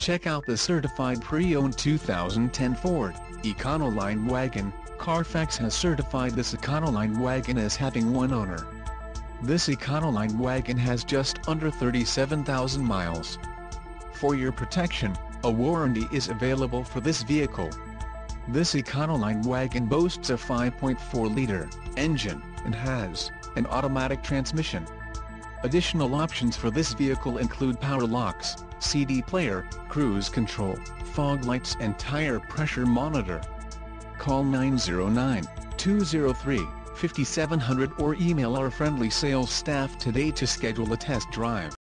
Check out the certified pre-owned 2010 Ford Econoline wagon. Carfax has certified this Econoline wagon as having one owner. This Econoline wagon has just under 37,000 miles. For your protection, a warranty is available for this vehicle. This Econoline wagon boasts a 5.4-liter engine and has an automatic transmission. Additional options for this vehicle include power locks, CD player, cruise control, fog lights and tire pressure monitor. Call 909-203-5700 or email our friendly sales staff today to schedule a test drive.